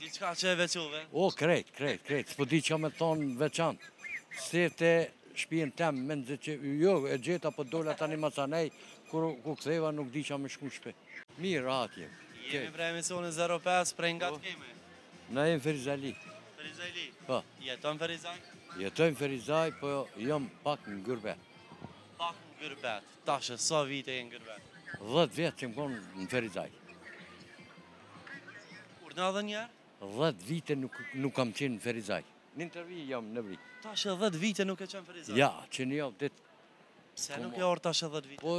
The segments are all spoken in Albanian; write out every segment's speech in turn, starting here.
Diçka që e veçove? O, krejt, krejt, krejt. S'po di çka me thonë veçan. Se te shpijen tem, me nxit që jo, e gjeta, po dola tani masanej, kur u ktheva nuk dijsha me shku në shpi. Mirë, rahat jem. Jemi prej emisionit 05, prej nga të kemi? Na jem Ferizali. Ferizali? Po. Jeton n'Ferizaj? Jetojmë n'Ferizaj, po jam pak në gurbet. Pak në gurbet. Tash, sa vite je në gurbet? Dhetë vjet që s'jam konë në Ferizaj. Kur, edhe njëherë? Dhetë vite nuk kam qenë në Ferizaj. Në intervi jam në vri. Tash dhetë vite nuk ke qenë n'Ferizaj? Ja, qe një javë ditë. Pse nuk ke ardh tash dhetë vite? Po,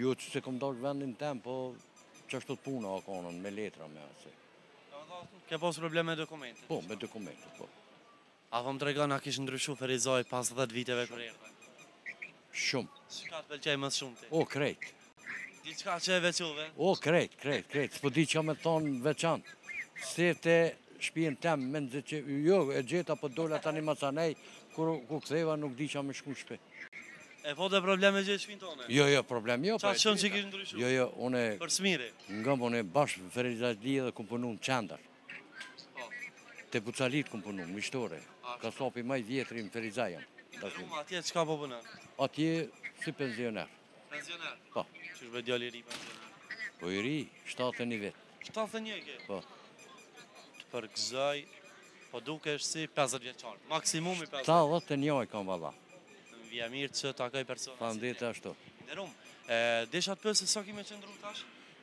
jo që s'e kom dashtë vendin tem, po qashtu puna a konë, me letra me asë. Ke pas probleme me dokumentet? Po, me dokumentet, po. A po më tregon a kish ndryshu Ferizaj pas dhjetë viteve kur erdhe? Shumë. Çka të pëlqeu më shumë ty? O krejt. Diçka që e veçove? O krejt, krejt, krejt. S'po di çka me të thonë veçantë. Se te shpijen tem me nxit që jo e gjeta po dola, tani masanej kur u ktheva nuk dijsha me shku në shtëpi. E pate problem me gjet shpinë tonde? Jo, jo, problem jo. Qaq shumë që kish ndryshu? Jo, jo, une... Për s'miri? Jam une bash Ferizajli edhe kum punu në qendër. Po. Te Bucalit kum punu, mishtore. Kasapi më i vjetri në Ferizaj jam. Tashmë. Atje çka po punon? Atje si pensioner. Pensioner? Po. Qysh be djalë i ri pensioner. Po i ri, 71 vjet. 71 ke? Po. Të përgëzoj. Po dukesh si 50 vjeçar. Maksimumi 50. Shtatëdhetë e një i kam valla. Më vje mirë që takoj persona. Faleminderit ashtu. I nderum. Ë, desha të pyes se sa ki me qëndru tash?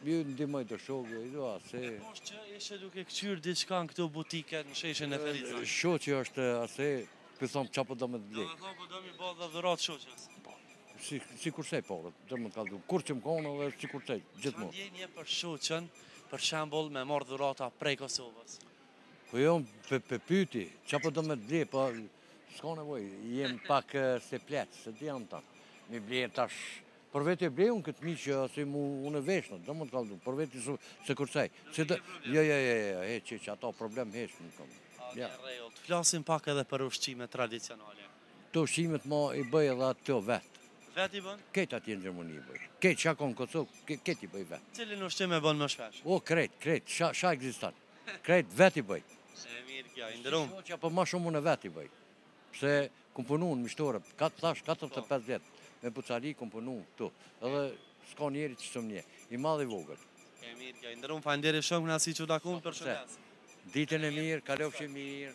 I ndihmoj te shoku, i do asi... E po shoh që ishe duke këqyrë diçka në këto butike në sheshin e Ferizajt. Shoqes asi, pyet, thom çka po do me të blej. Domethonë po do mi bo edhe dhuratë shoqes. Po, s'i kursej paret, do me kallzu, kur jom konë edhe s'i kursej, gjithmonë. Çfarë ndjenje për shoqen, për shembull me marrë dhurata prej Kosovës? Po jo, po e pyti, çka po do me të blej, po s'ka nevojë, jem pak si pleqtë, se di jam ta, mi blej tash, Për vetë e blej unë këtë miq që aty mu unë e vesh, do me të kallzu, për vetë isu se kërcaj. Se do, jo, jo, jo, jo, jo, hiç, hiç, ato problem hiç, nuk kam. Ja. Në rregull, të flasim pak edhe për ushqimet tradicionale. Te ushqimet ma i bëj edhe ato vetë. Vetë i bën? Krejt atje në Gjermani i bëj. Krejt çka a kon këtu, krejt i bëj vetë. Cilin ushqim e bën më shpesh? O, krejt, krejt, çka, çka ekziston. Krejt, vetë i bëj. E mirë kjo, i nderum. Qe po, ma shumë unë vetë i bëj. Pse kum punu në mishtore, ta thash 45 vjet, me Bucali kum punu këtu, edhe s'ka njeri që s'më njeh, i madh i vogël. E mirë kjo, i nderuam, faleminderit shumë. Kënaqësi që u takum, përshëndes. Ditën e mirë, kalofshi mirë.